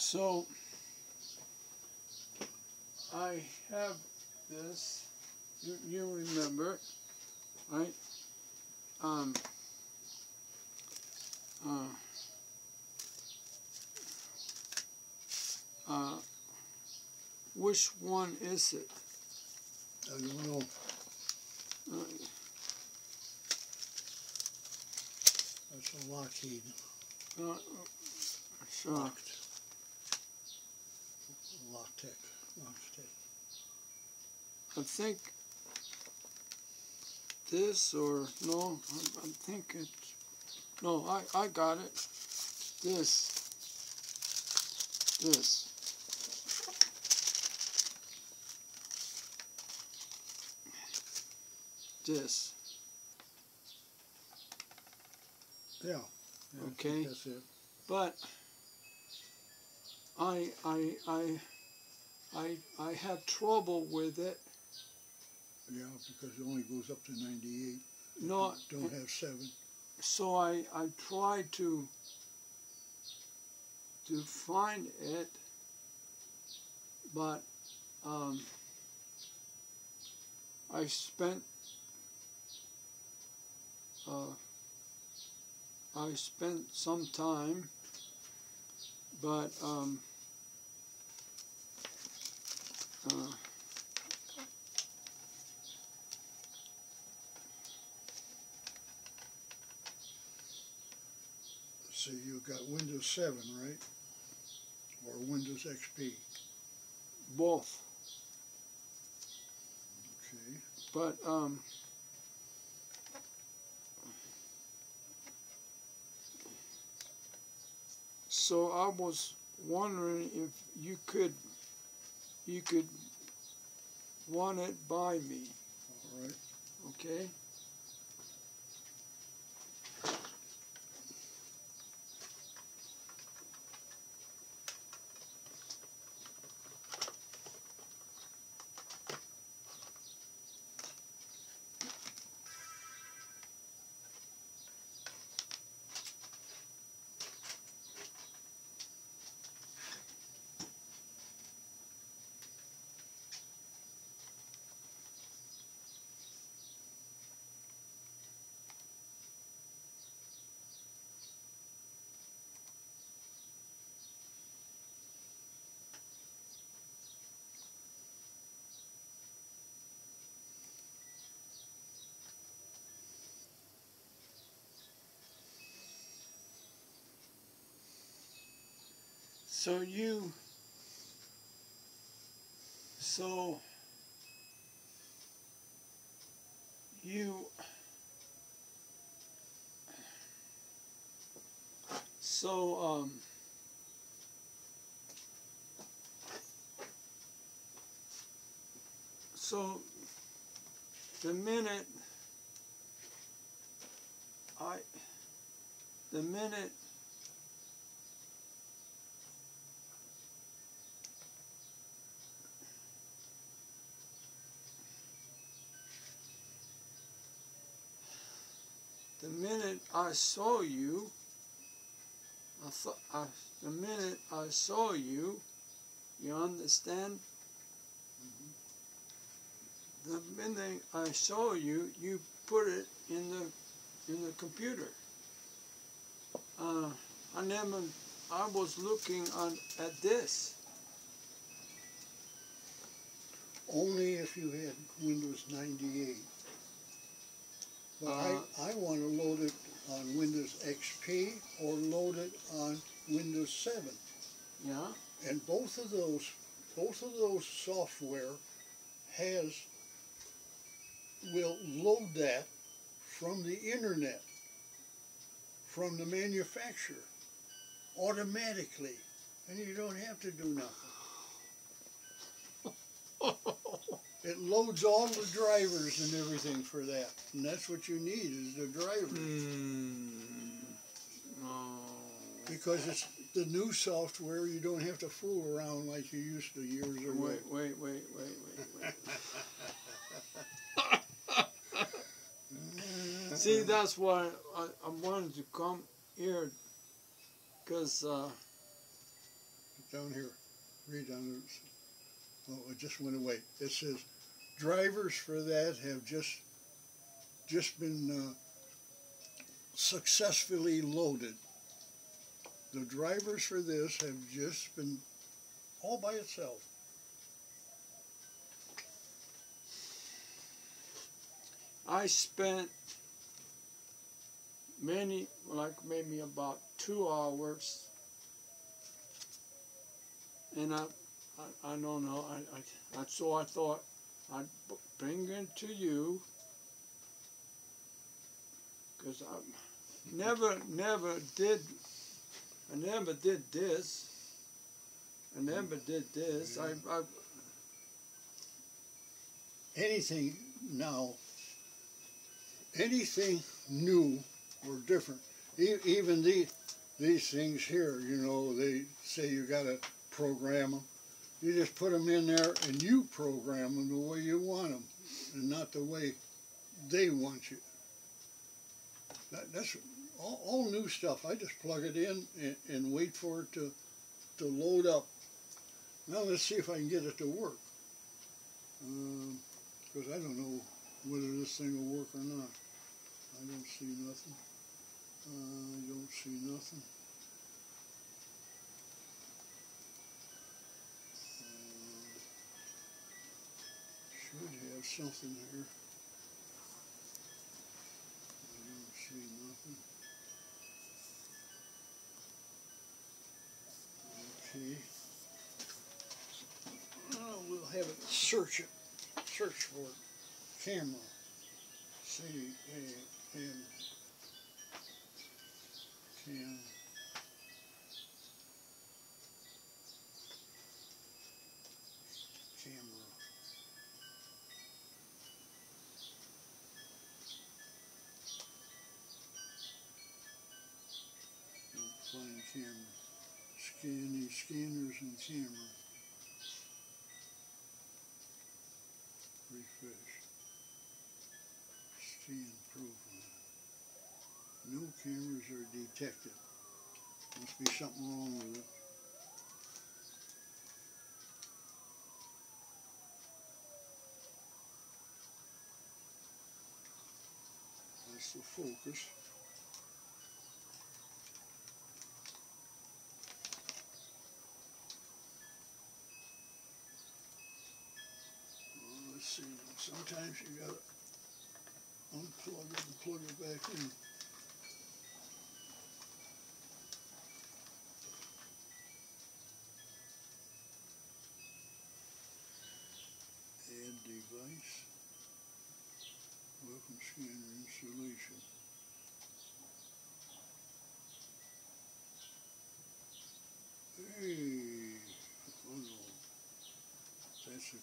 so I have this. You, you remember, right? Um, uh, uh, which one is it? I don't know. Uh, That's a Logitech. uh, sure. Locked. I think this or no, I, I think it's no. I I got it. This. This. This. Yeah. yeah I Okay. That's it. But I I I I I had trouble with it. Yeah, because it only goes up to 98. No, Don't have seven. so I I tried to to find it, but um, I spent uh, I spent some time, but um, So you've got Windows 7, right? Or Windows XP. both. Okay. But um, so I was wondering if you could you could want it by me, All right. okay? So you so you so um so the minute I the minute the minute I saw you, I thought, I, the minute I saw you, you understand? The minute I saw you, you put it in the in the computer. Uh, I never, I was looking on at this. Only if you had Windows 98. But Uh, I, I want to load it on Windows XP or load it on Windows 7. Yeah. And both of those, both of those software has, will load that from the internet, from the manufacturer, automatically. And you don't have to do nothing. It loads all the drivers and everything for that. And that's what you need is the driver. Hmm. Oh. Because it's the new software, you don't have to fool around like you used to years ago. Wait, wait, wait, wait, wait, wait. See, that's why I, I wanted to come here, because uh, down here. Read down there. Oh, it just went away. It says, drivers for that have just just been uh, successfully loaded. The drivers for this have just been all by itself. I spent many, like maybe about two hours, and I, I, I don't know, I, I, I, so I thought I'd bring it to you, because I never, never did, I never did this. I never did this. I, I, anything now, anything new or different, e- even the, these things here, you know, they say you got to program them. You just put them in there and you program them the way you want them and not the way they want you. That, that's all, all new stuff. I just plug it in and, and wait for it to, to load up. Now let's see if I can get it to work. Because I don't know whether this thing will work or not. I don't see nothing. Uh, I don't see nothing. Something here. I don't see nothing. Okay. Oh, we'll have it search it. Search for it. Camera. C A M. Cam. Camera. Don't find camera. Scan these scanners and camera. Refresh. Scan profile. No cameras are detected. Must be something wrong with it. The focus. Well, let's see. You gotta unplug it and plug it back in. Add device. Welcome scanner installation. Hey, oh no. That's a,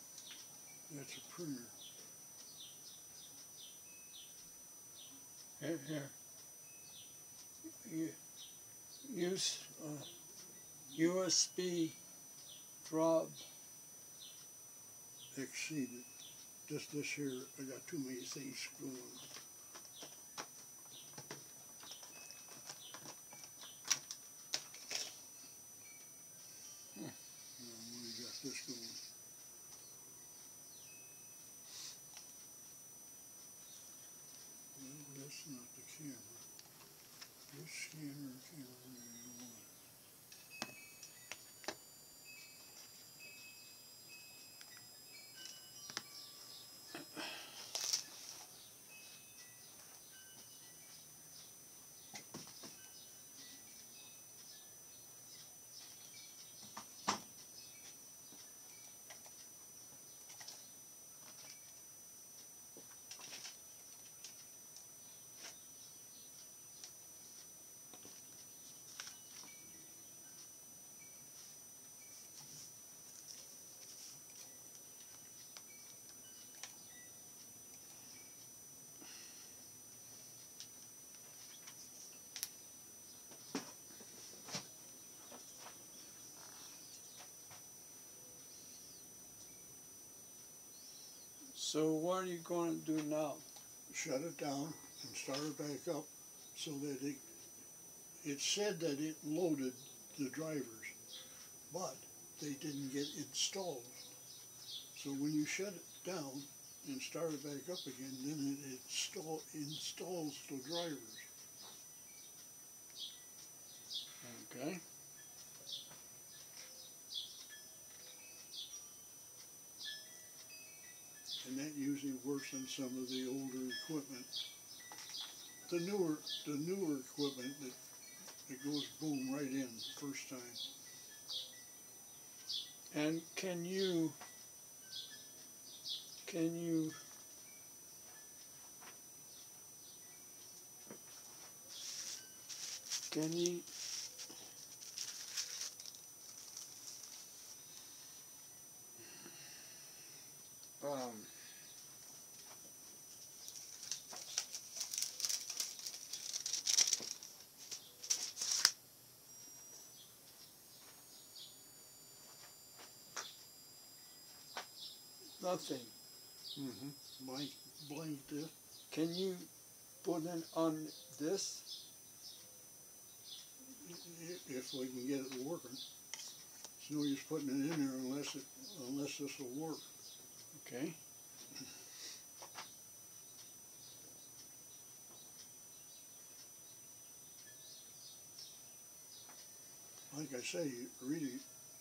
that's a printer. Here. Use USB drive. exceeded. Just this year, I got too many things going. So what are you going to do now? shut it down and start it back up so that it, it said that it loaded the drivers. but they didn't get installed. So when you shut it down and start it back up again, then it install, installs the drivers. Okay. And that usually works on some of the older equipment. The newer, the newer equipment that, that goes boom right in the first time. And can you can you can you um nothing Mm-hmm. Blank, blank this. Can you put it on this? If we can get it working. It's no use putting it in there unless it, unless this will work. Okay. Like I say, you really,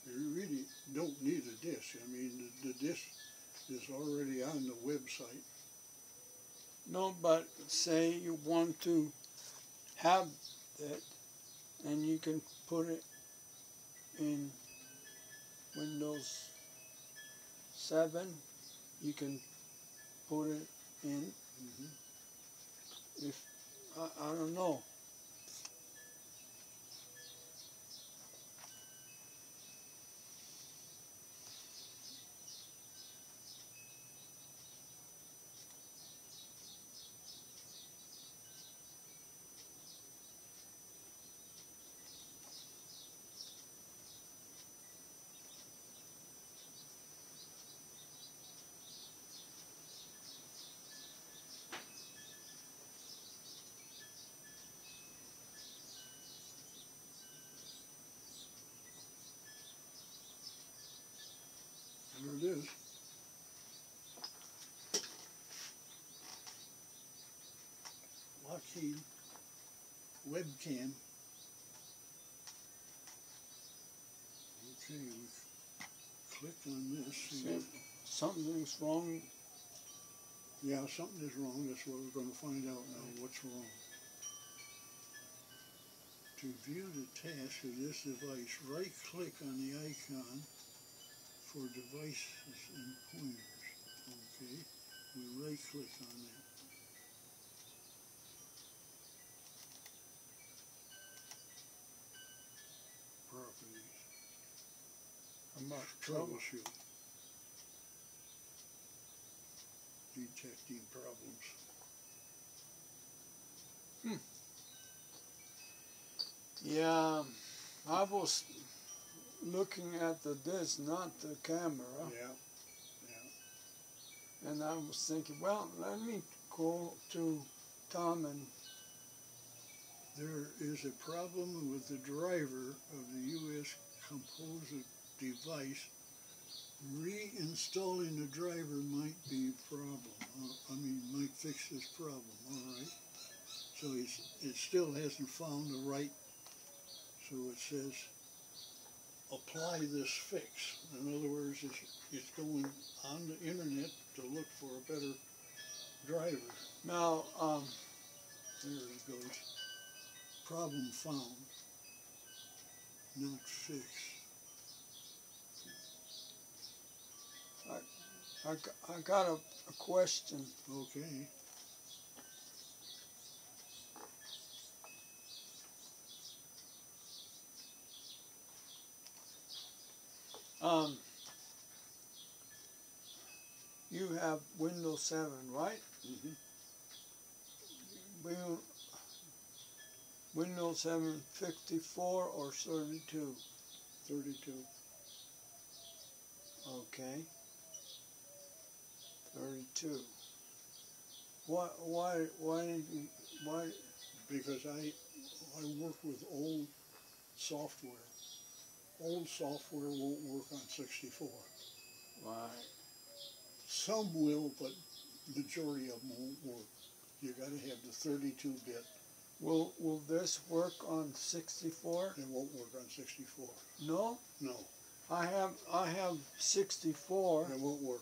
you really don't need a disc. I mean, the, the disc is already on the website. No, but say you want to have it and you can put it in Windows 7. You can put it in Mhm. if I, I don't know. There it is. Logitech webcam. Okay, we click on this. something's wrong. Yeah, something is wrong. That's what we're going to find out now. What's wrong? To view the task of this device, right click on the icon for devices and pointers. Okay, we right click on that. I'm not trouble. troubleshoot. Detecting problems. Hmm. Yeah, I was looking at the disc, not the camera. Yeah, And I was thinking, well, let me go to Tom and There is a problem with the driver of the USB Composite device. Reinstalling the driver might be a problem. uh, I mean, might fix this problem, all right? So it still hasn't found the right, so it says, apply this fix. In other words, it's, it's going on the internet to look for a better driver. now, um, There it goes. Problem found. Not fixed. I, I got a, a question. Okay. Um, you have Windows 7, right? Mm-hmm. Windows 7 54 or 32? 32. Okay. 32. Why, why, why, why, Because I I work with old software old software won't work on 64. Right. Some will, but majority of them won't work. You got to have the 32-bit. Will Will this work on 64? It won't work on 64. No. No, I have I have 64. it won't work.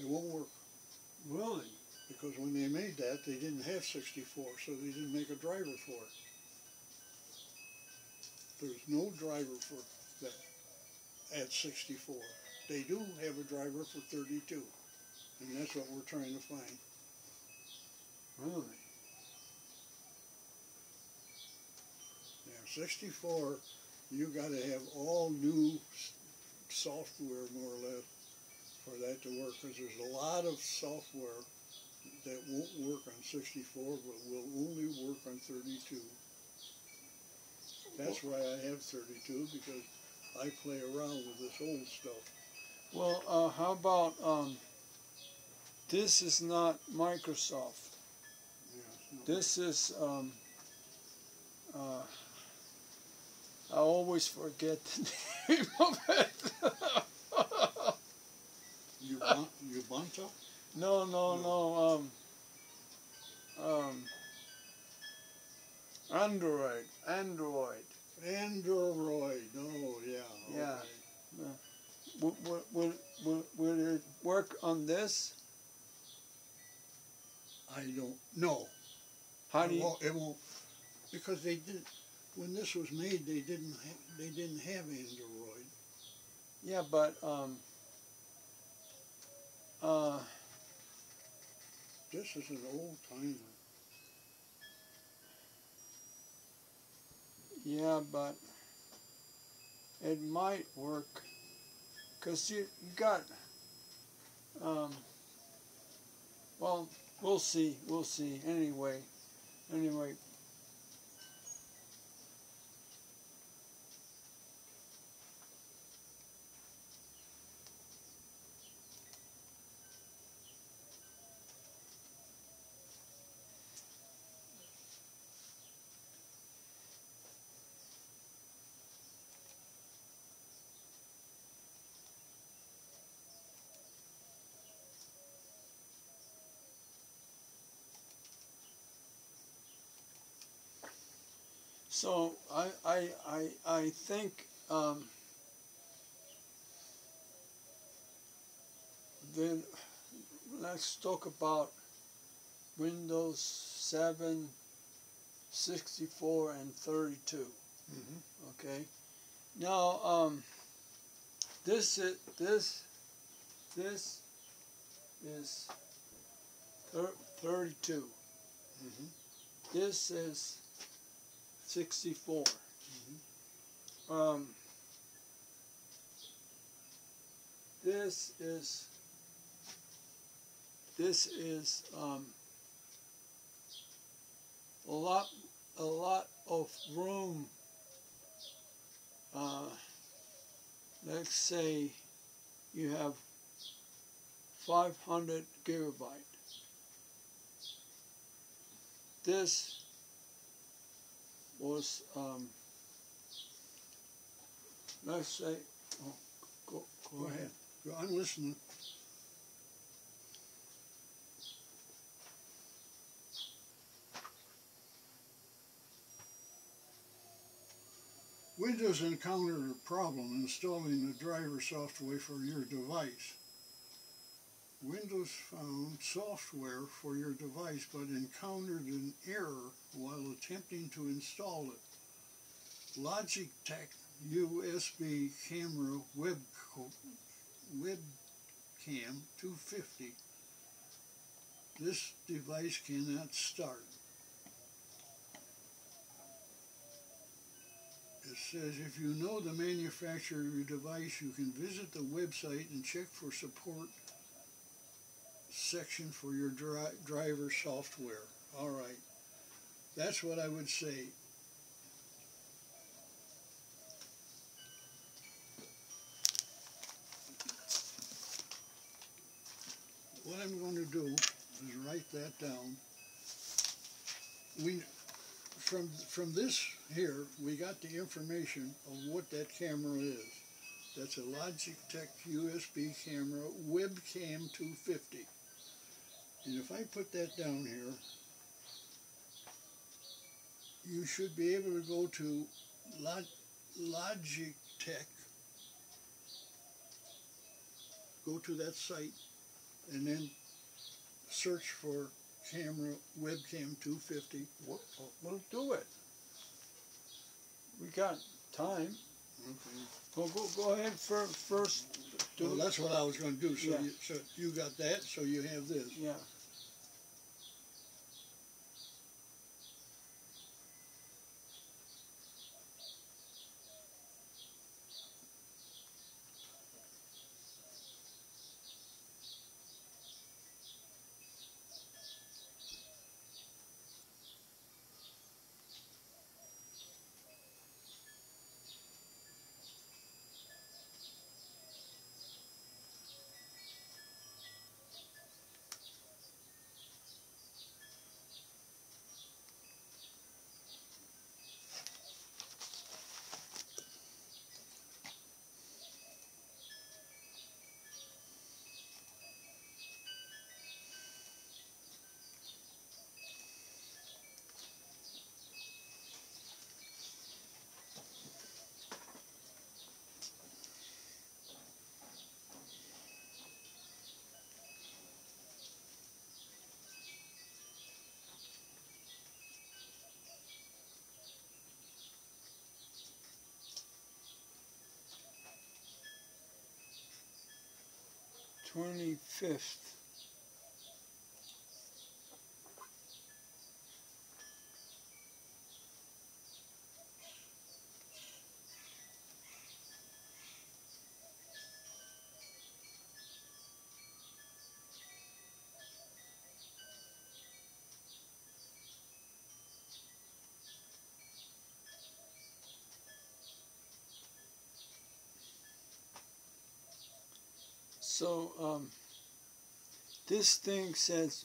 It won't work Really? because when they made that, they didn't have 64, so they didn't make a driver for it. There's no driver for that at 64. They do have a driver for 32, and that's what we're trying to find. Really? Yeah, 64, you got to have all new software more or less for that to work because there's a lot of software that won't work on 64 but will only work on 32. That's why I have 32 because I play around with this old stuff. Well, uh, how about um, this is not Microsoft. Yeah, not- This is um, uh, I always forget the name of it. Ubun- Ubuntu? no, no, no. Um, um, Android, Android. Android. Oh, yeah. Yeah. okay. Will, will, will, will, will it work on this? I don't know. How do it, you? won't, it won't because they did when this was made they didn't ha- they didn't have Android. Yeah, but um, uh, This is an old timer. yeah, but it might work because you, got um. Well, we'll see. We'll see. Anyway, anyway. So I I I I think um, then let's talk about Windows 7, 64, and 32. Mm-hmm. Okay. Now um, this is this this is thir- 32. Mm-hmm. This is 64. Um, this is this is um, a lot a lot of room. Uh, let's say you have 500 gigabyte. This was um, let's say oh, go go ahead. Go- I'm listening. Windows encountered a problem installing the driver software for your device. Windows found software for your device but encountered an error while attempting to install it. Logitech USB camera web webcam 250. This device cannot start. It says if you know the manufacturer of your device, you can visit the website and check for support section for your dri- driver software. All right. That's what I would say. What I'm going to do is write that down. We from from this here, we got the information of what that camera is. That's a Logitech USB camera, webcam 250. And if I put that down here, you should be able to go to Log, Logitech, go to that site, and then search for camera webcam 250 We'll, we'll do it. We got time. Okay. Well, go, go ahead for, first. Do Well, that's what I was gonna do, so Yeah. you, so you got that, so you have this. Yeah. 25th um, this thing says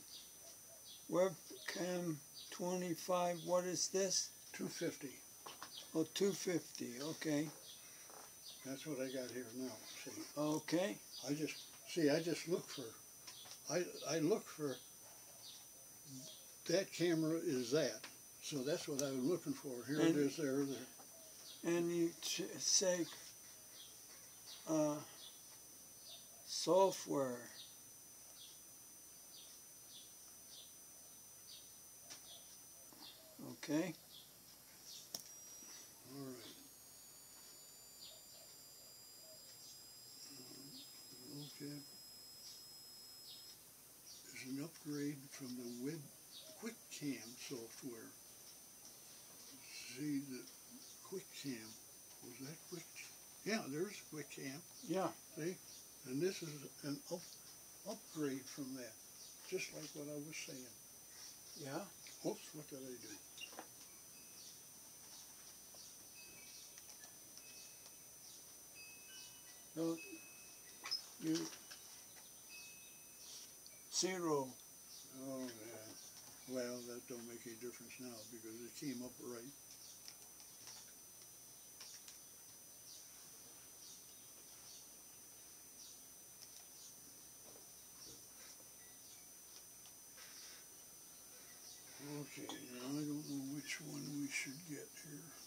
webcam twenty-five, what is this? 250. Oh, 250, okay, that's what I got here now, see. okay, I just, see, I just look for, I, I look for, that camera is that. So that's what I was looking for. Here it And- is, there, there. and you ch- say, uh, software. Okay, All right. Okay. There's an upgrade from the web QuickCam software. See the QuickCam, was that Quick? Yeah, there's QuickCam, yeah, see? And this is an up, upgrade from that, just like what I was saying. yeah, Oops, what did I do? no, you, zero, Oh, yeah. Well, that don't make any difference now because it came up right. Okay, now I don't know which one we should get here.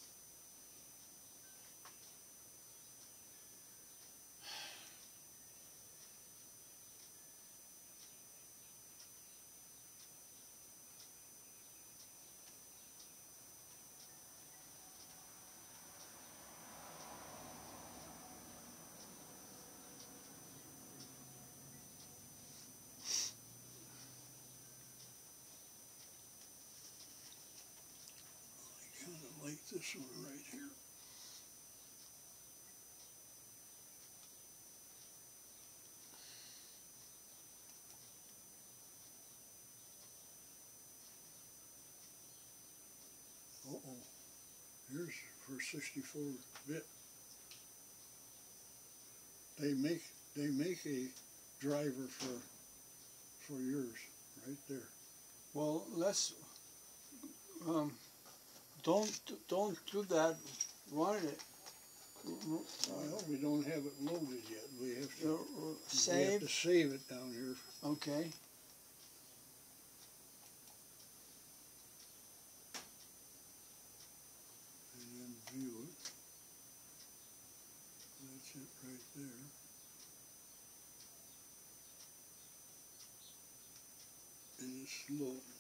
This one right here. Uh-oh, here's for sixty-four bit. They make, they make a driver for, for yours, right there. well, let's, um, don't don't do that. Run it. Well, we don't have it loaded yet. We have to, Uh, we have Save. to save it down here. Okay. and then view it. That's it right there. And it's loading.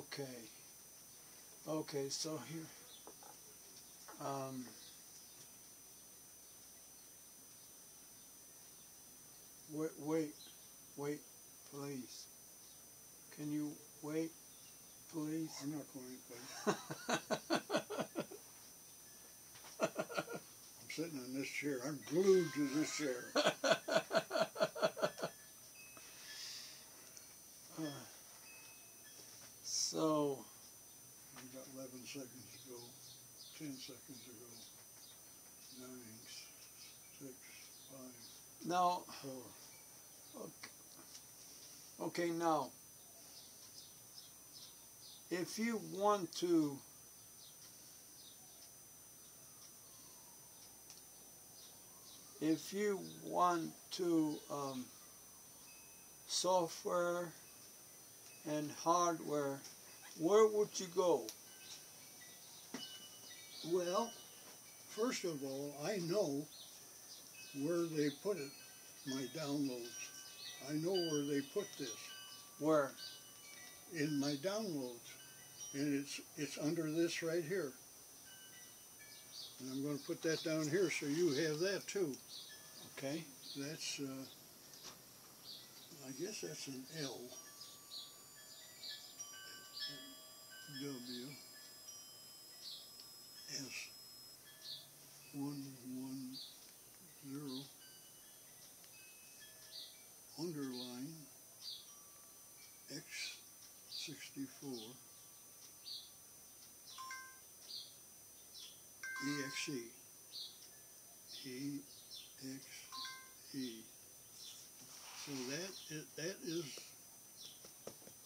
Okay. Okay. So here. Um. Wait. Wait. Wait. Please. Can you wait, please? I'm not going to, I'm sitting in this chair. I'm glued to this chair. so. We got 11 seconds ago, 10 seconds ago, go. Nine, six, five, Now, four. okay, now, if you want to if you want to um, software and hardware, where would you go? Well, first of all, I know where they put it, my downloads. I know where they put this Where? in my downloads, and it's it's under this right here. And I'm going to put that down here so you have that too. Okay. That's, uh, I guess that's an L. W. S. One, one, zero. Underline. X sixty-four. EXE. E X E. So that is, that is,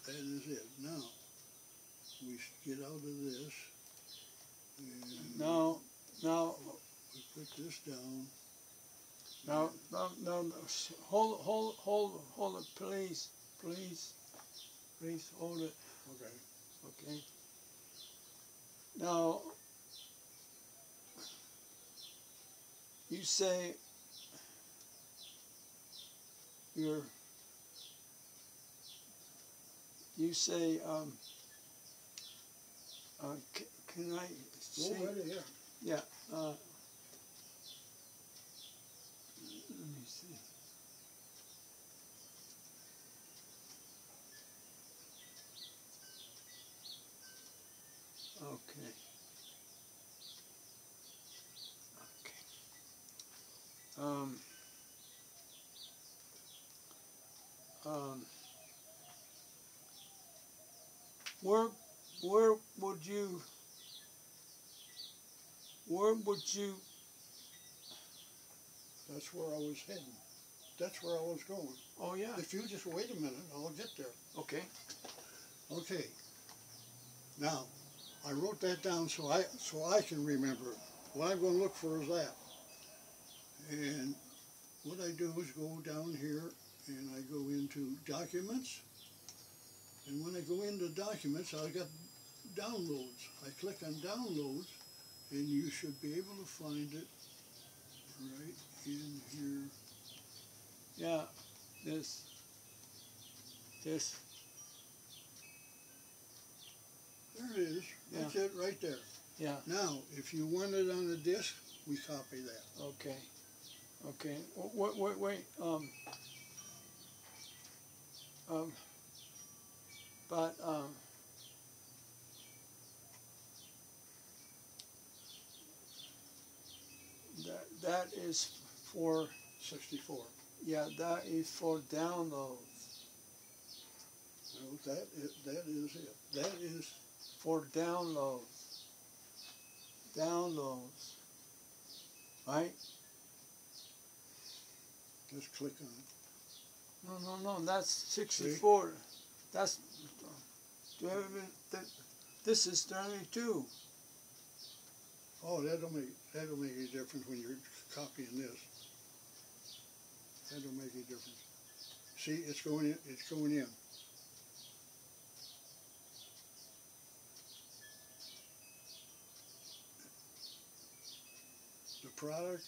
that is it. Now, we get out of this. And Now, now, We put this down. now, now, no, no. sh- Hold, hold, hold, hold it, please, please, please, hold it. Okay. Okay. Now, you say you're, you say, um, uh, can I See? right ahead. Yeah. Uh, let me see. Okay. Okay. Um. Um. Where, where would you where would you That's where I was heading. That's where I was going. oh yeah If you just wait a minute, I'll get there. okay Okay. Now, I wrote that down so I so I can remember it. What I'm going to look for is that. And what I do is go down here and I go into documents. And when I go into documents, I got downloads. I click on downloads and you should be able to find it right in here. yeah this this There it is. That's it right there. yeah Now, if you want it on a disk, we copy that. okay okay wait wait wait um um but um that is for 64. yeah that is for downloads No, that is, that is it. That is, for downloads. Downloads. Right? Just click on it. No, no, no. That's sixty-four. That's. Do you have it? That, this is thirty-two. Oh, that'll make, that'll make a difference when you're copying this. That'll make a difference. See, it's going in, it's going in. The product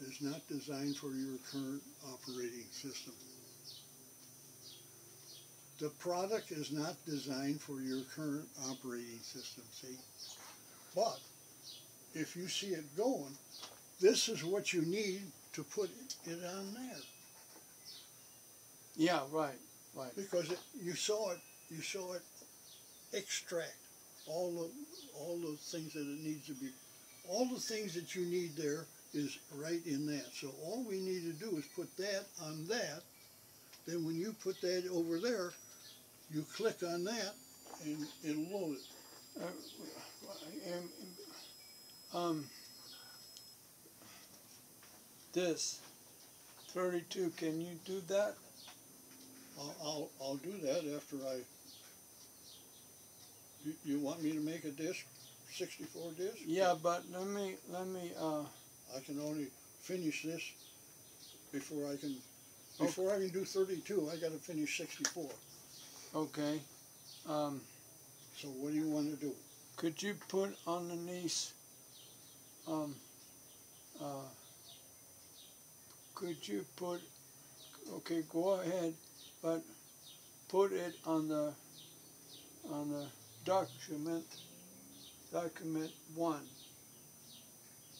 is not designed for your current operating system. The product is not designed for your current operating system, see? But if you see it going, this is what you need to put it on there. Yeah, right, right. Because it, you saw it, you saw it extract all the, all the things that it needs to be, all the things that you need there is right in that. So all we need to do is put that on that. Then when you put that over there, you click on that and it'll load it. Uh, um, um, this thirty-two. Can you do that? I'll, I'll, I'll do that after I, you, you want me to make a disc, sixty-four disc? Yeah, but let me let me. Uh, I can only finish this before I can, before I can do thirty-two, I gotta finish sixty-four. okay. Um, So what do you wanna do? could you put underneath? Um, uh, could you put? Okay, go ahead, but put it on the on the document. Document one.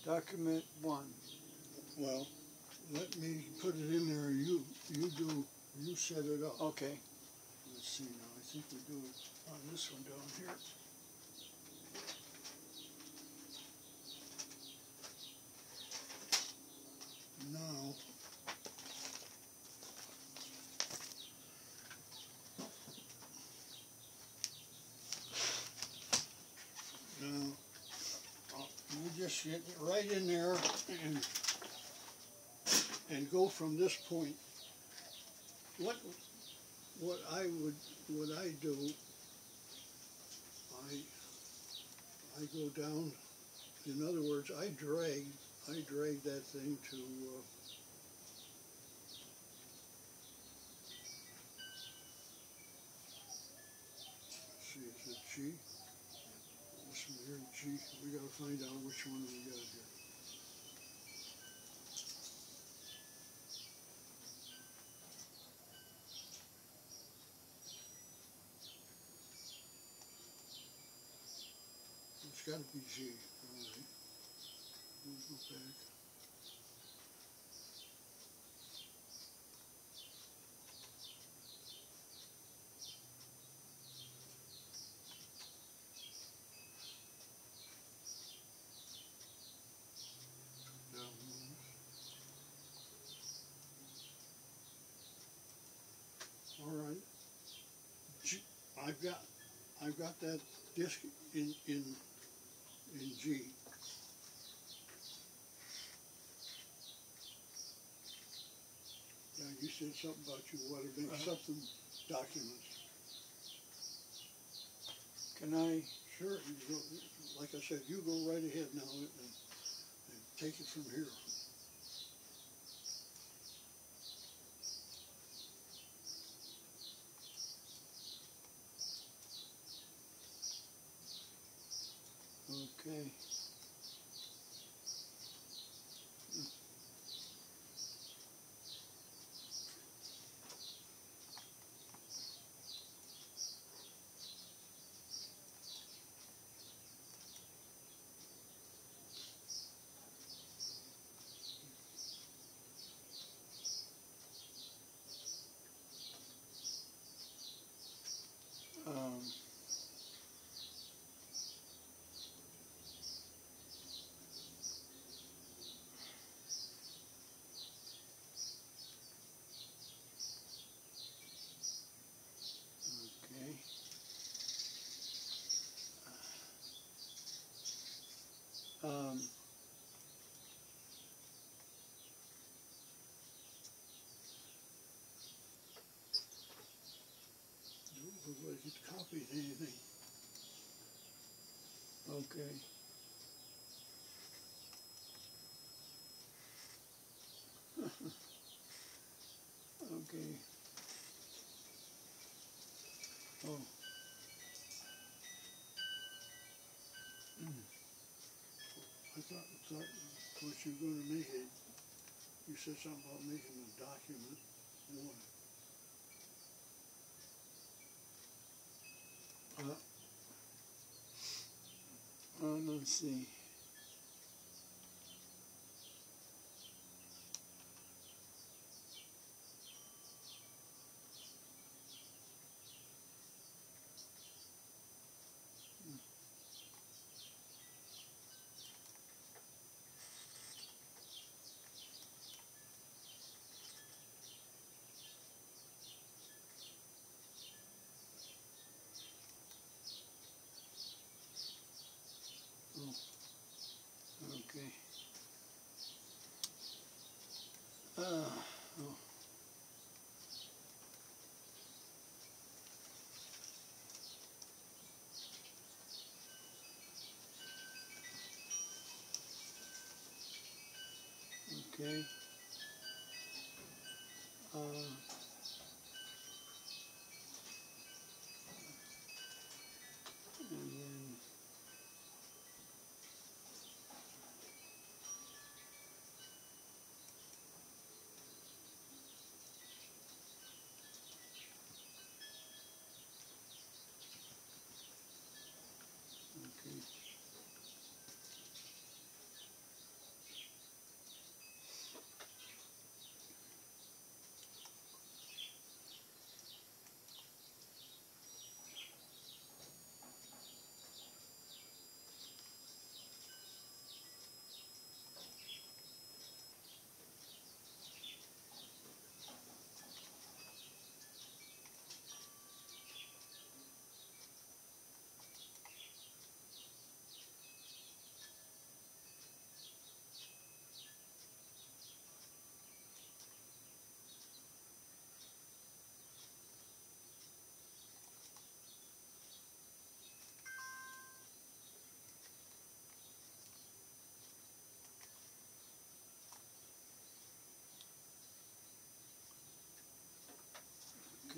Document one. Well, let me put it in there, you, you do, you set it up. Okay. Let's see now, I think we do it on this one down here. Now uh, you just get right in there and, and go from this point. What, what I would, what I do, I, I go down, in other words, I drag, I drag that thing to, uh, see, is it G? One here, G, we gotta find out which one we got here. It's gotta be G, alright. We'll go back. I've got, I've got that disc in, in, in G. Now you said something about you wanted to make Uh-huh. something documents. Can I? Sure, you go, like I said, you go right ahead now and, and take it from here. get copies anything. Okay. okay. Oh. Hmm. I thought, thought, of course, you were going to make it. You said something about making a document. Let's see. Okay. Uh, oh. Okay. Uh,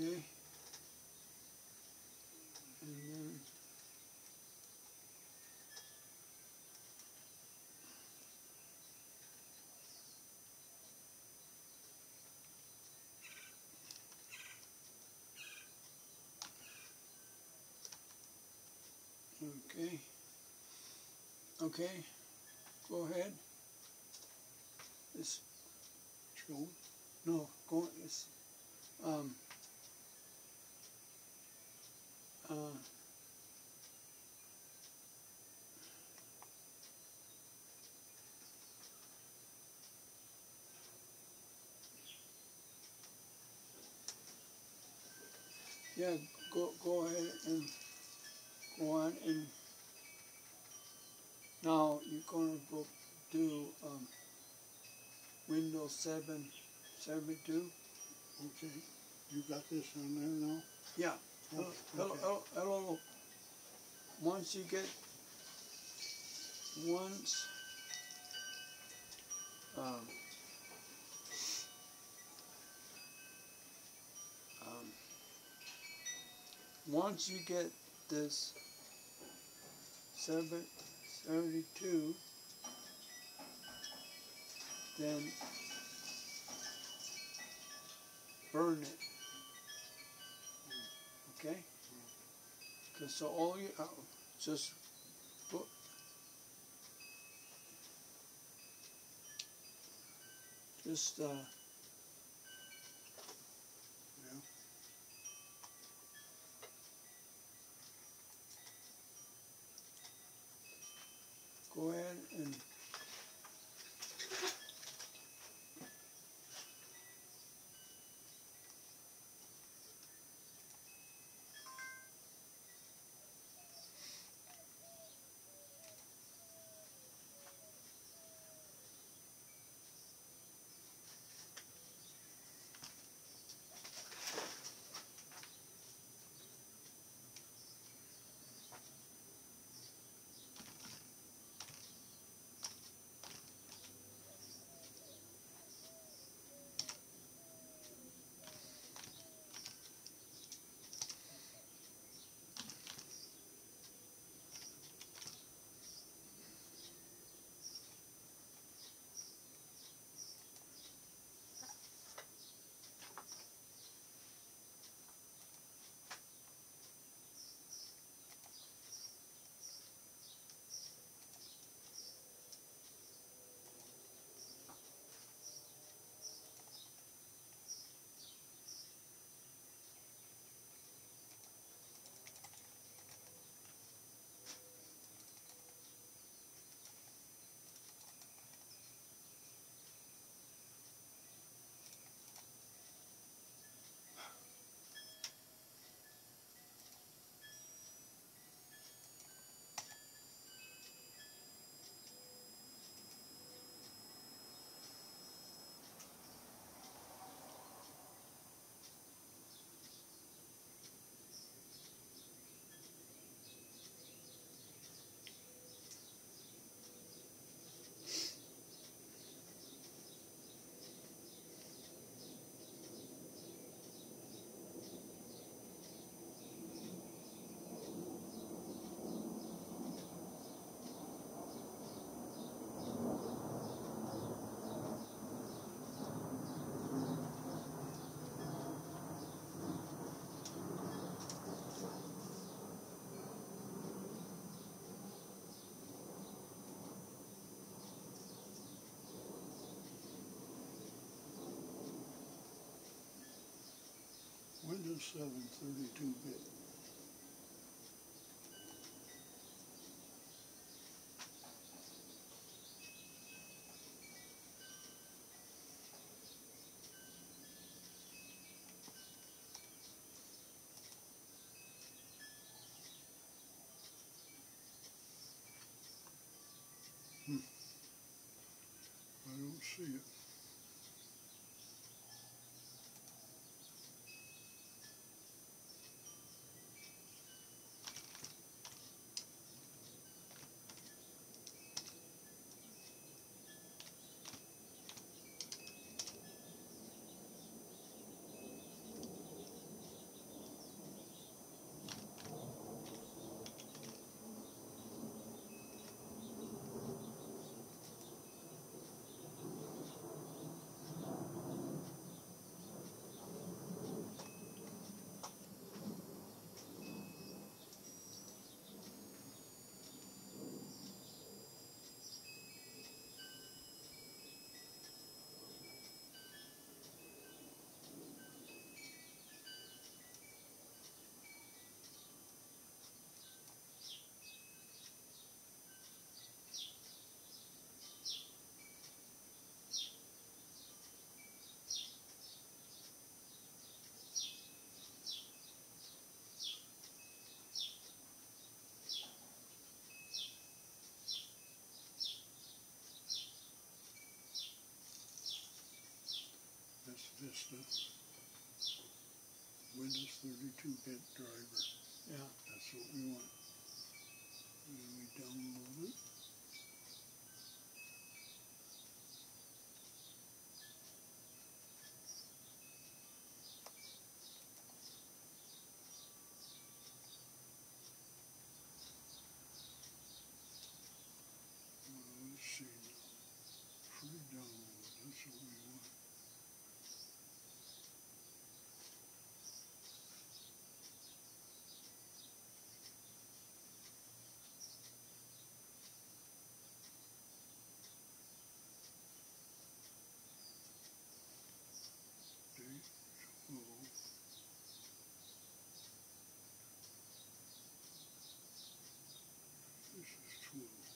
Okay. And then Okay. Okay. Go ahead. It's no, go it's um uh Yeah, go go ahead and go on and now you're gonna go do um Windows seven seventy two. okay, you got this on there now? Yeah. Hello, hello, hello. Once you get, once, um, um, once you get this seven, seventy-two, then burn it. Okay? Cause so all you, uh, just put. Just, uh, go ahead and Windows 7 32-bit. Hmm. I don't see it. That's Windows 32-bit driver. Yeah. That's what we want. And we download it. Well, let's see now. Free download. That's what we want. Date twelve. This is twelve.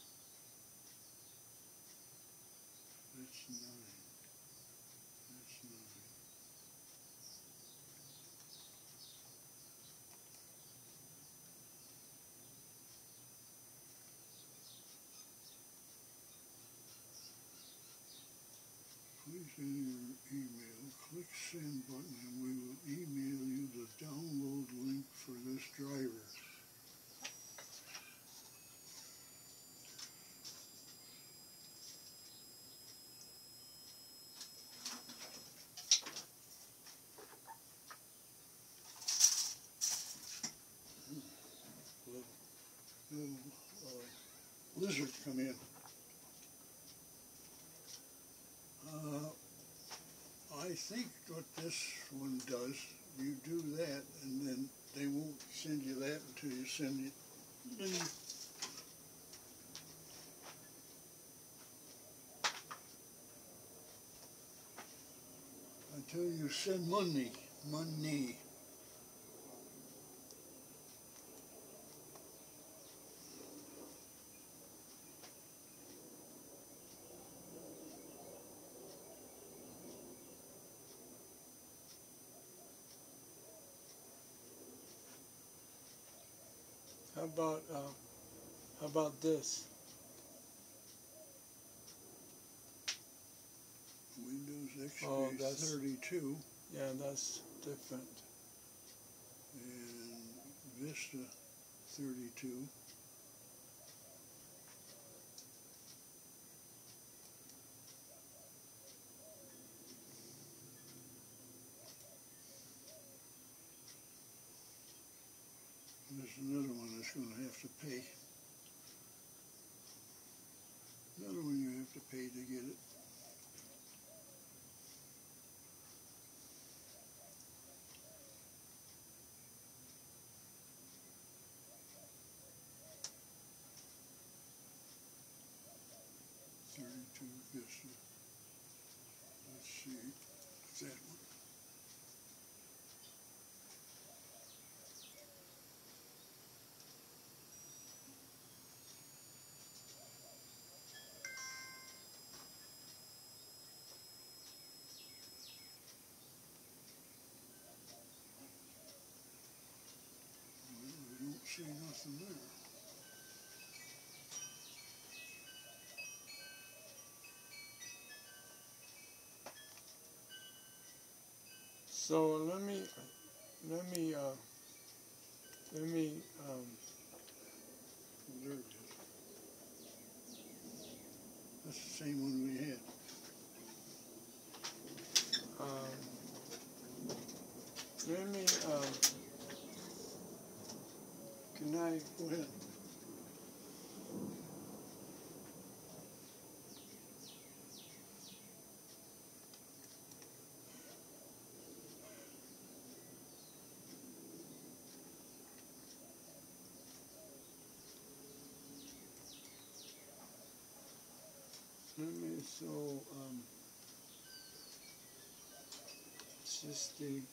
That's nine. That's nine. Enter your email, click send button, and we will email you the download link for this driver. Little, little uh, lizard come in. Uh, I think what this one does, you do that, and then they won't send you that until you send it. Then you- Until you send money, money. How about uh, how about this? Windows Oh, XP that's- 32 Yeah, that's different. and Vista 32. There's another one that's going to pay. One you have to pay to get it. Thirty-two Vista. Let's see, that one. See nothing there. So let me, let me, uh, let me, um. That's the same one we had. um, let me, uh, can I, Go so, um, sixty-four.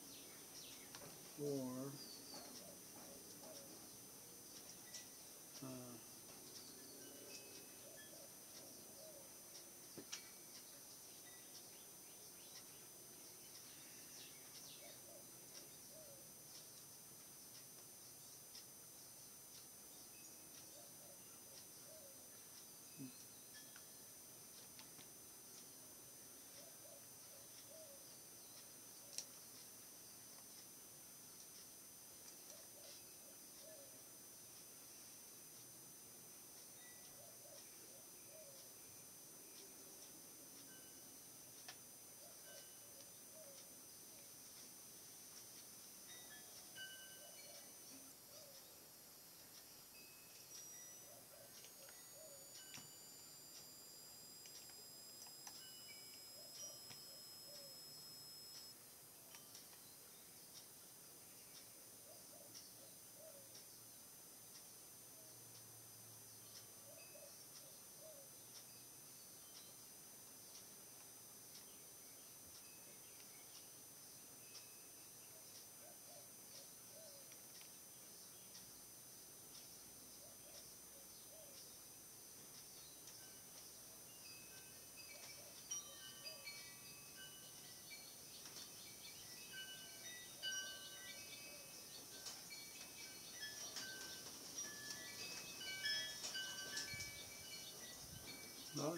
Uh,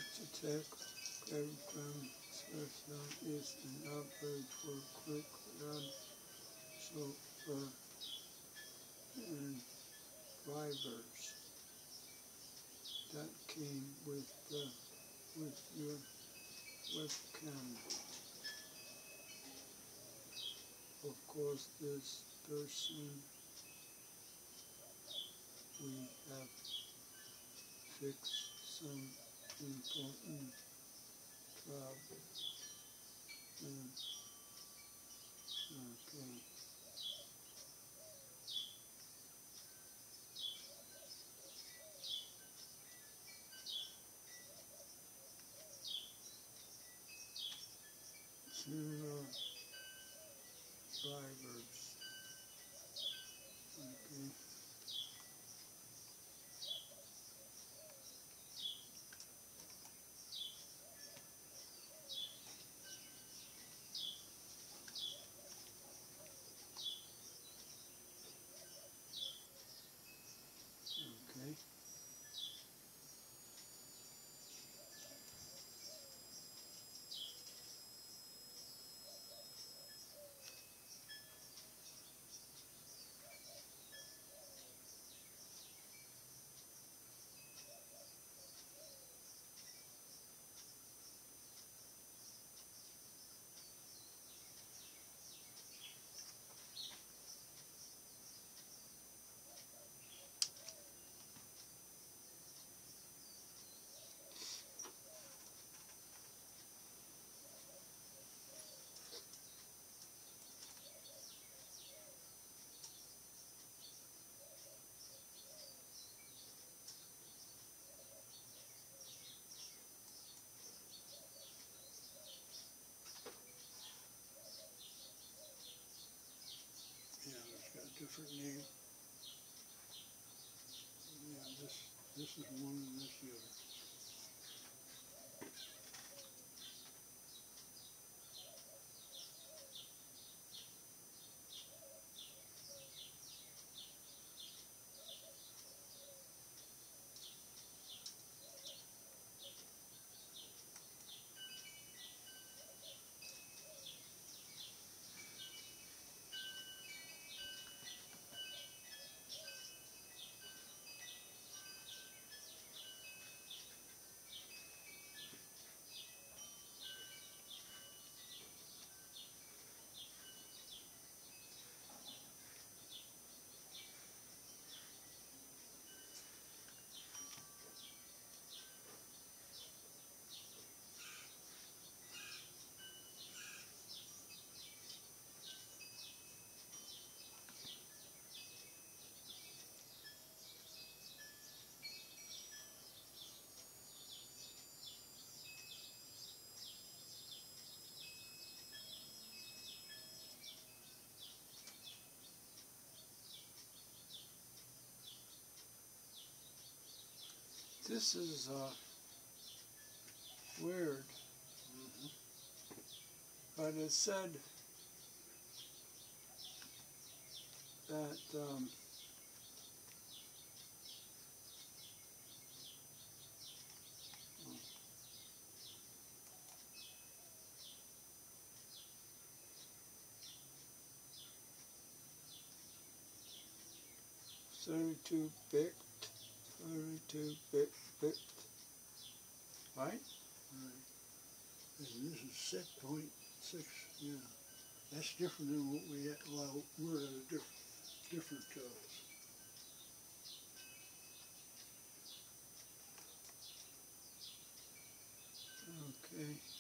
Logitech Cleargram Special is upgrade for quick run software and drivers that came with the with your webcam. Of course, this person we have fixed some important trouble. And, okay. Two drivers. Okay. Okay. Yeah, different name. Yeah, this, this is one and this the other. This is uh, weird. But it said that um, Thirty-two bit, thirty-two bit, bit, right? Right. And this is set point six, yeah. That's different than what we had, well, we're at a different, different, uh, Okay. Okay,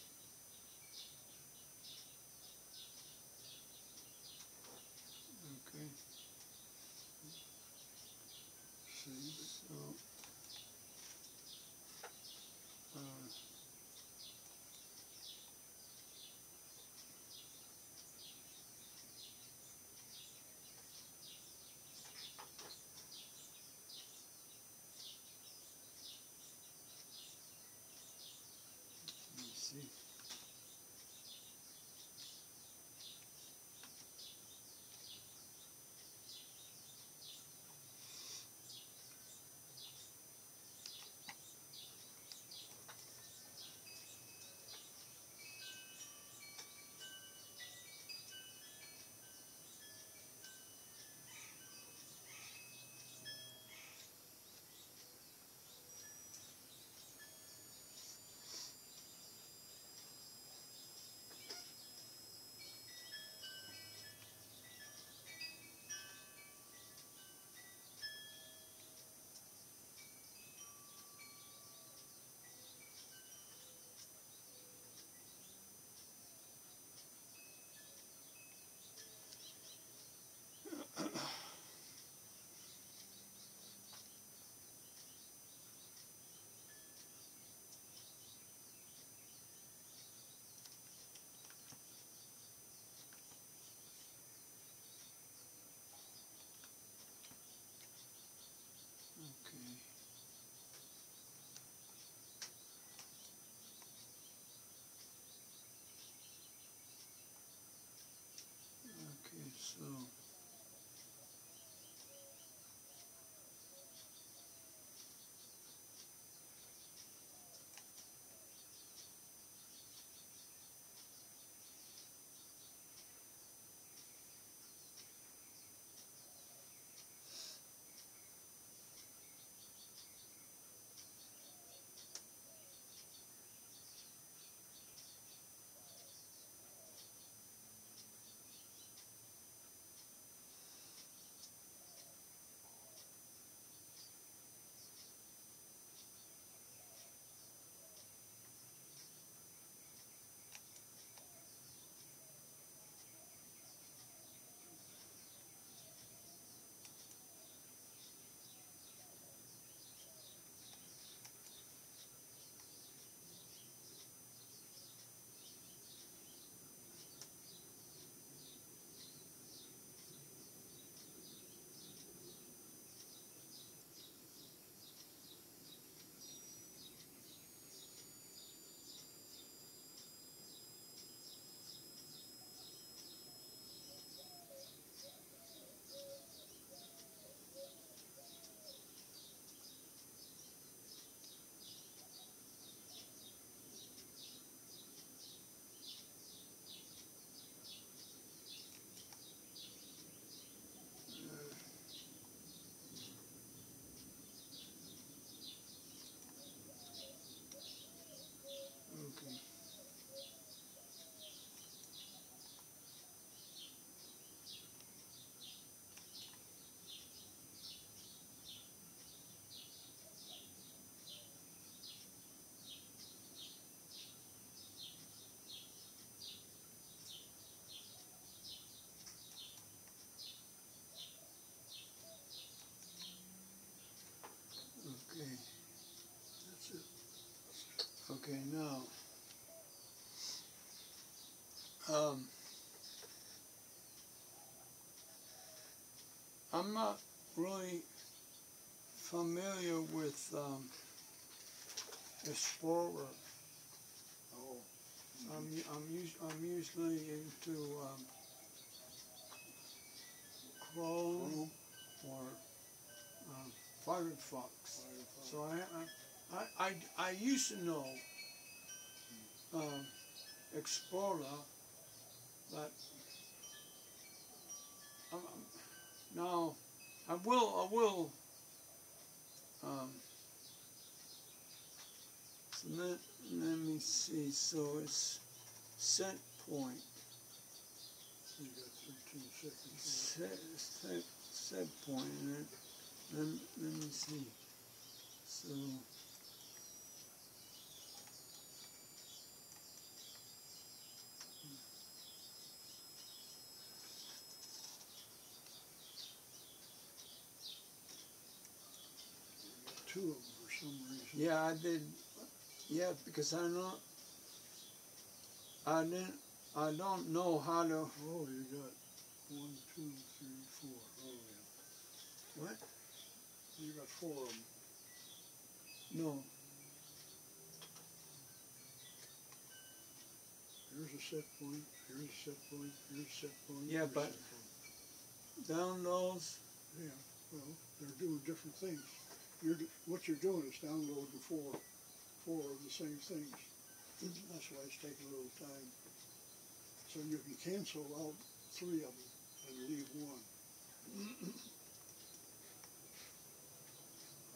Okay, now, um, I'm not really familiar with um, Explorer. Oh, I'm I'm us- I'm usually into um, Chrome or um, Firefox. Firefox. So I, I, I, I, I used to know um, Explorer, but I'm, now I will I will um, let, let me see. So it's set point. You got thirteen seconds. Set, set, set point. And then, let, let me see. So. Two of them for some reason. Yeah, I did. Yeah, because I don't. I didn't. I don't know how to. Oh, you got one, two, three, four. Oh, yeah. What? You got four of them. No. Here's a set point, here's a SetPoint, here's a SetPoint. Yeah, but- point. Down those. Yeah, well, they're doing different things. You're, what you're doing is downloading four, four of the same things. That's why it's taking a little time. So you can cancel out three of them and leave one.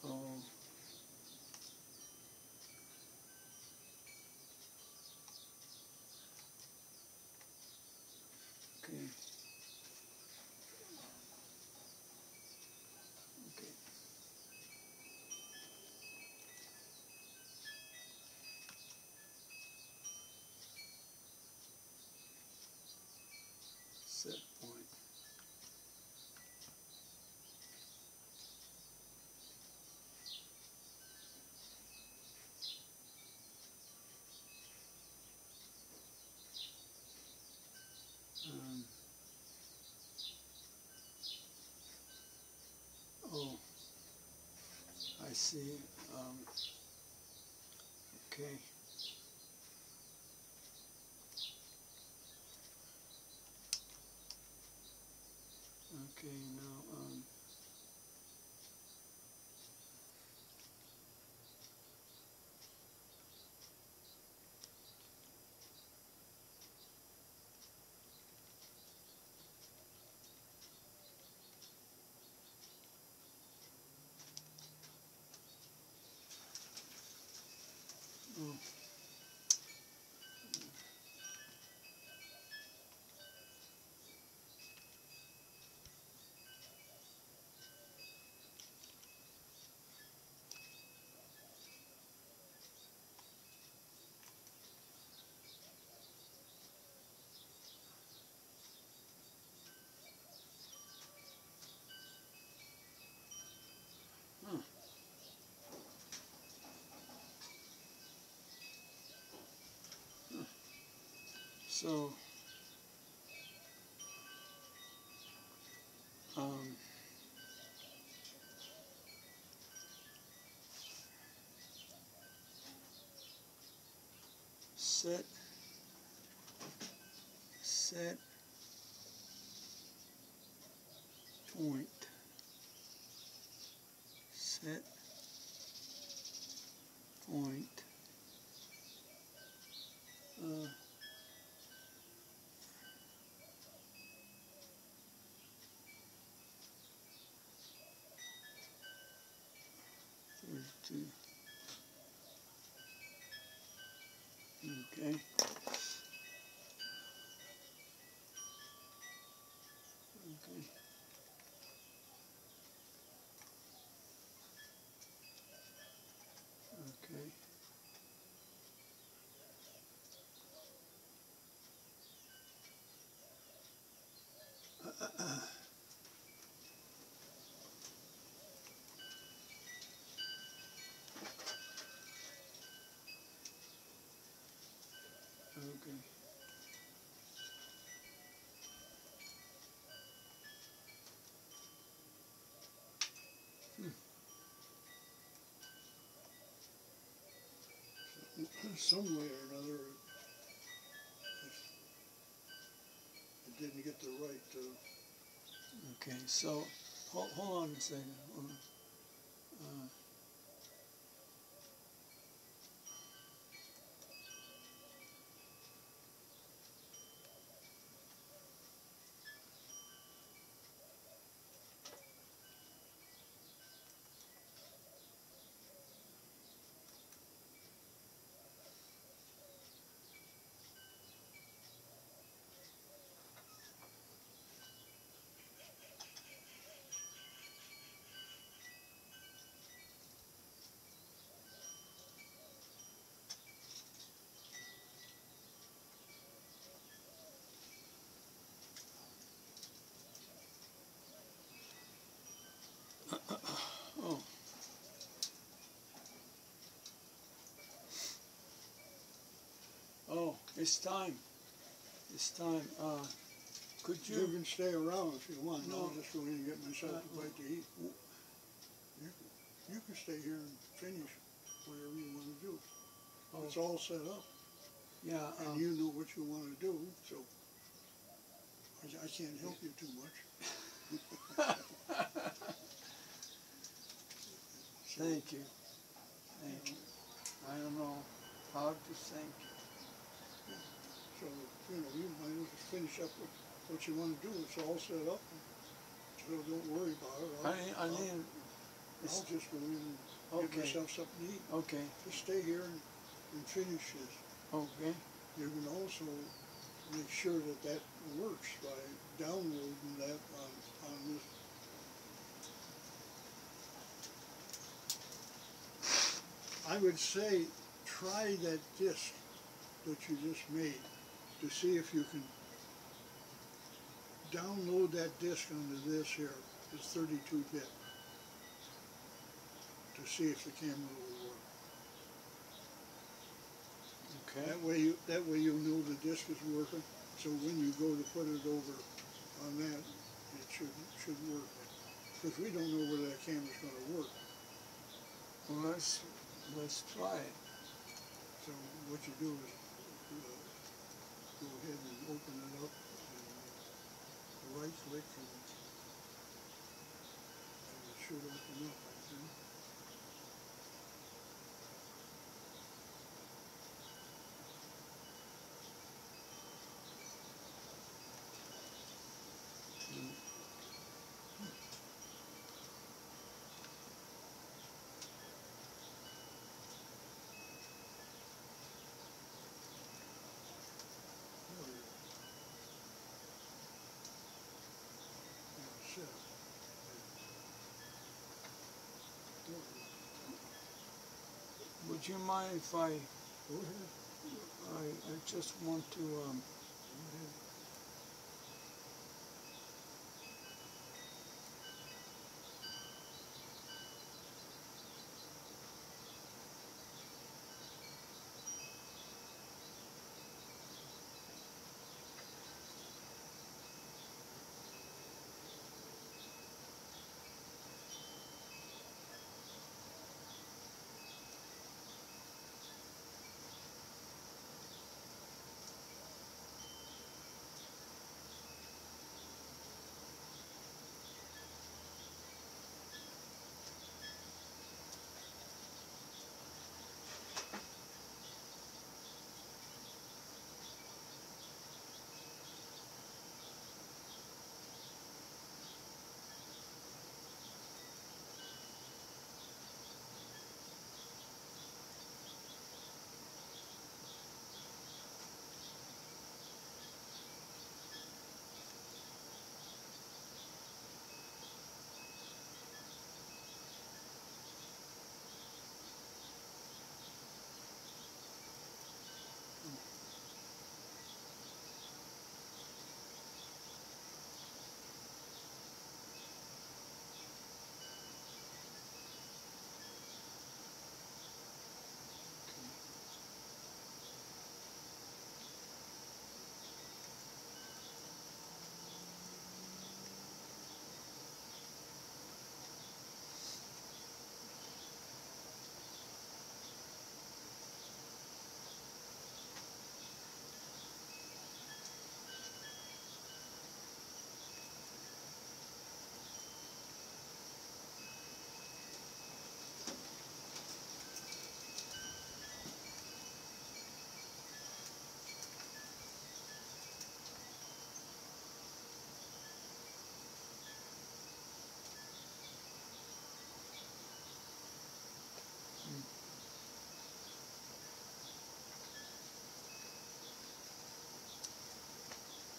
Oh. See. Um, okay now, um, oh. So, um, set, set some way or another, it, didn't get the right, uh, Okay, so hold, hold on a second. Hold on. Uh, oh. Oh, it's time. It's time. Uh, could you you? can stay around if you want, No. I'll just go in and get myself Uh, a bite to eat. You, can- you can stay here and finish whatever you wanna do. Oh, It's all set up, yeah. and Um, you know what you wanna do, so I, I can't help you too much. thank you. Thank you. I don't know how to thank you. So, you know, you might as well finish up what, what you wanna do, it's all set up. So don't worry about it. I, I'll- I I'll- need. It's, I'll just go in and get myself something to eat. okay. Just stay here and, and finish this. Okay. You can also make sure that that works by downloading that on, on this. I would say, try that disk that you just made to see if you can download that disk onto this here, it's thirty-two bit, to see if the camera will work. Okay. That way you, that way you'll know the disk is working, so when you go to put it over on that, it should, should work. Cause we don't know whether that camera's gonna work, Well, let's let's try it. so what you do is, go ahead and open it up, and right click and, and it should open up, Would you mind if I I, I just want to um,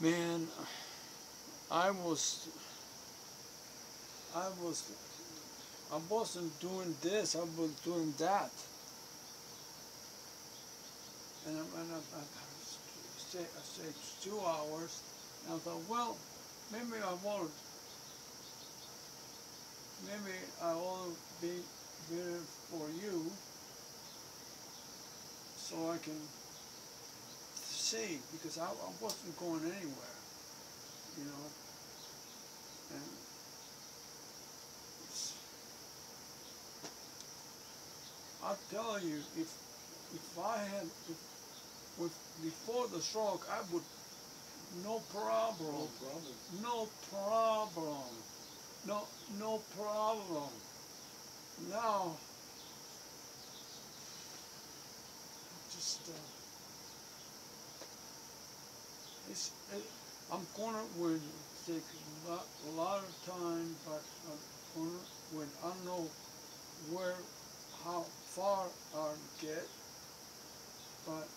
Man, I was, I was, I wasn't doing this. I was doing that. And I, and I, I, say, I say two hours. And I thought, well, maybe I won't. Maybe I won't be better for you, so I can see because I, I wasn't going anywhere, you know. And I'll tell you, if if I had if, with before the stroke, I would no problem. No problem. No problem. No, no problem. Now, just, uh, it's, it, I'm gonna, take a lot, of time, but I'm gonna, when I know where, how far I'll get, but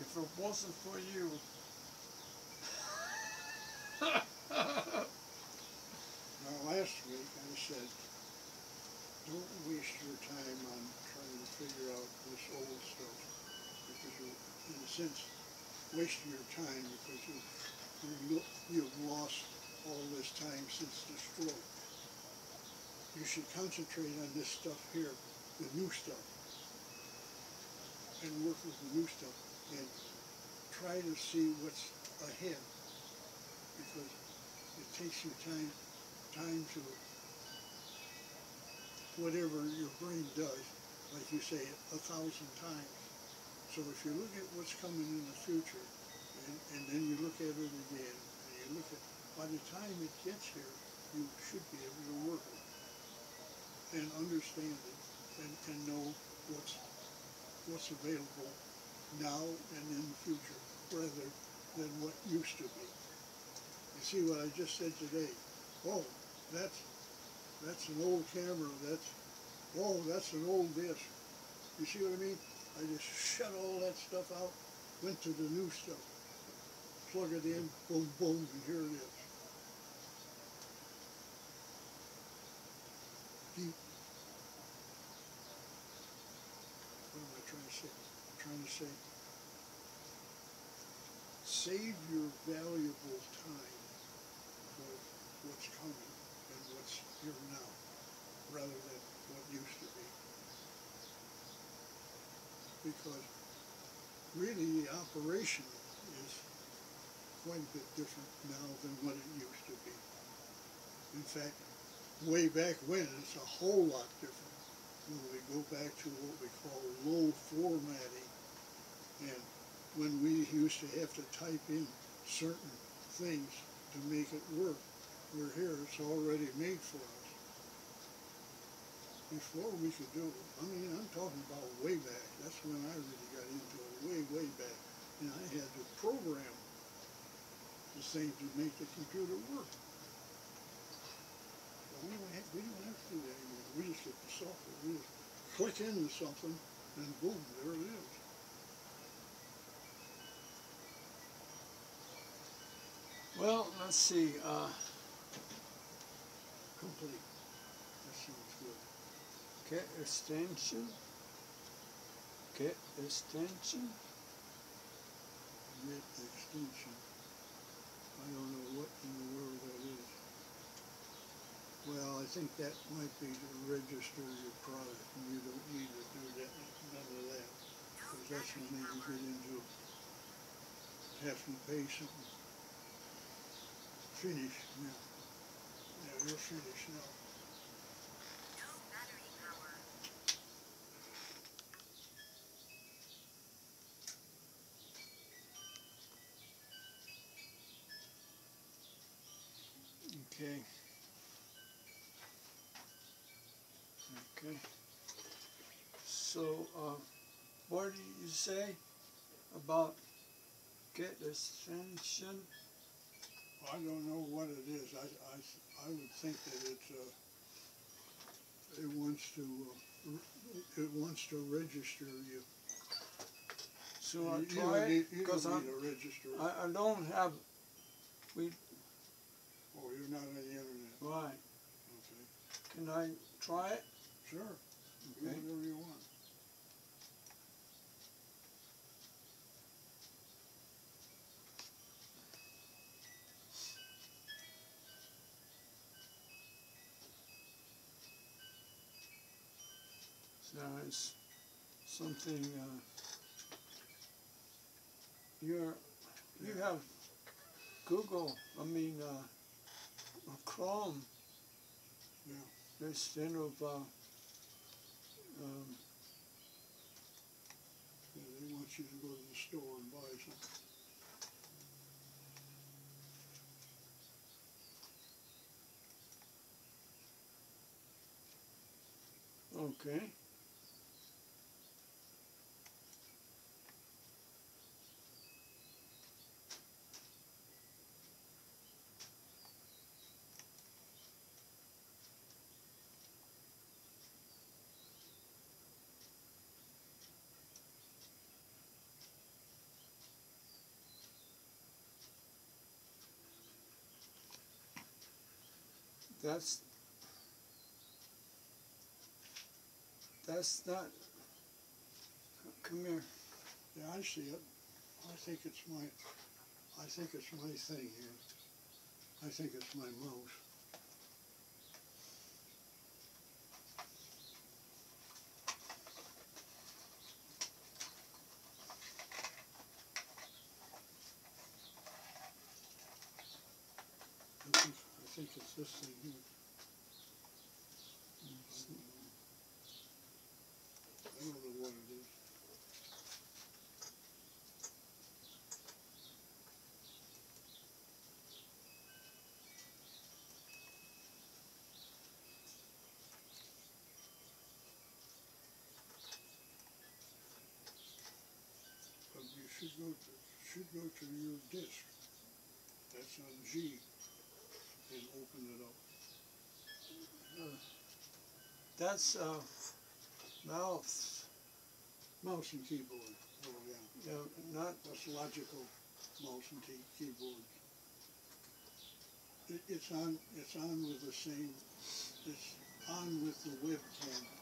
if it wasn't for you, Now, last week I said, don't waste your time on trying to figure out this old stuff, because you're, in a sense, wasting your time because you, you, you've lost all this time since the stroke. You should concentrate on this stuff here, the new stuff, and work with the new stuff, and try to see what's ahead, because it takes you time, time to, whatever your brain does, like you say, a thousand times. So if you look at what's coming in the future, and, and then you look at it again, and you look at, by the time it gets here, you should be able to work it and understand it and, and know what's, what's available now and in the future, rather than what used to be. You see what I just said today? Oh, that's, that's an old camera, that's, oh, that's an old disc. You see what I mean? I just shut all that stuff out, went to the new stuff, plug it in, boom, boom, and here it is. Deep. What am I trying to say? I'm trying to say, save your valuable time for what's coming and what's here now, rather than what used to be. Because really the operation is quite a bit different now than what it used to be. In fact, way back when, it's a whole lot different. When we go back to what we call low formatting, and when we used to have to type in certain things to make it work, we're here, it's already made for us. Before we could do I mean, I'm talking about way back, that's when I really got into it, way, way back. And I had to program the thing to make the computer work. But we don't have, we don't have to do that anymore, we just get the software, we just click into something, and boom, there it is. well, let's see, uh, complete. Get extension, get extension, Net extension. I don't know what in the world that is. Well, I think that might be to register your product, and you don't need to do that, none of that. Because that's when you get into having to pay something. Finish, now. Yeah, you're finished now. No battery power. okay. Okay. So, uh, say about get extension? I don't know what it is. I, I, I would think that it's, uh, it wants to, uh, it wants to register you. So I try don't it? need- You Because don't I'm, need to register. I, I don't have, we. Oh, you're not on the internet. right, Okay. can I try it? Sure. Do Okay. whatever you want. It's something, uh, you're, you have Google, I mean, uh, Chrome. Yeah. Instead of, uh, um, Yeah, they want you to go to the store and buy something. okay. That's that's not. Come here. Yeah, I see it. I think it's my, I think it's my thing here. I think it's my mouse. I think, I think it's this thing here. I don't know what it is. But you should go to, should go to your disk. That's on G. And open it up. That's uh, mouth. Mouse and keyboard. Oh, yeah. Yeah, not That's Logitech mouse and keyboard. It, it's on, it's on with the same, it's on with the webcam.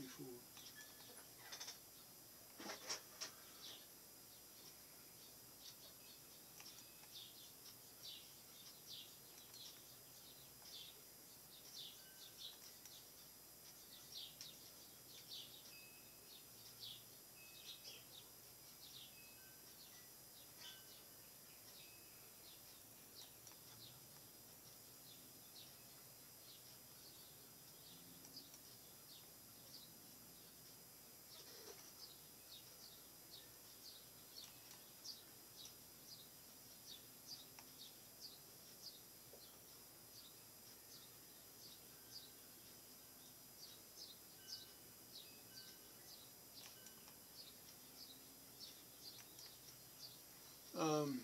before. Um,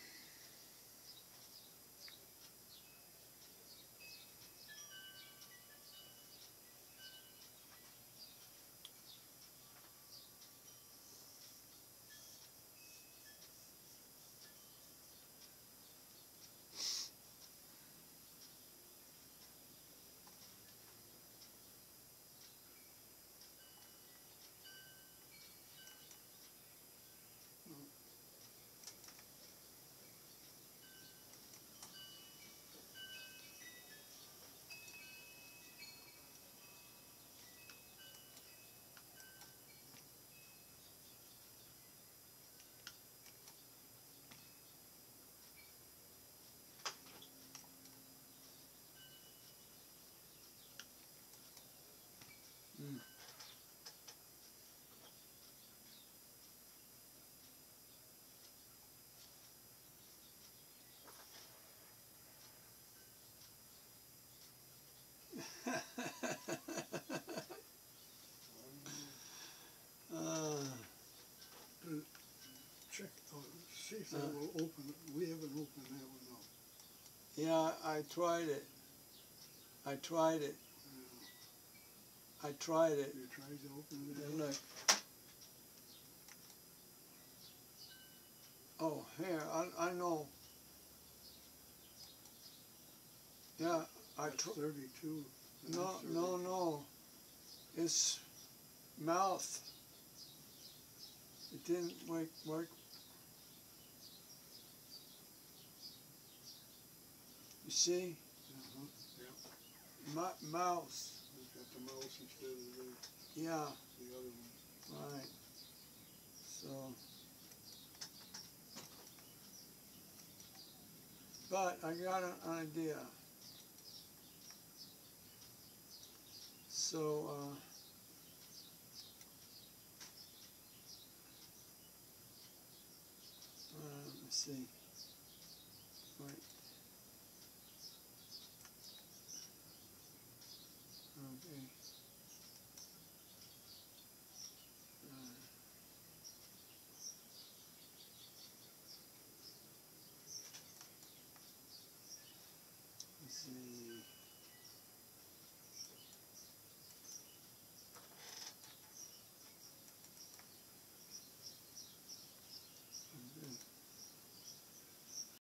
if Uh. will open, we haven't opened that one up. yeah, I tried it. I tried it. I tried it. You tried to open And look. Oh, here, I, I know. Yeah, I That's thirty-two. no, that's no, no. It's mouth. It didn't work, work. You see? Yeah. My, mouse. He's got the mouse instead of the, yeah. the other one. Right. So. But I got an idea. So, Uh, uh let's see.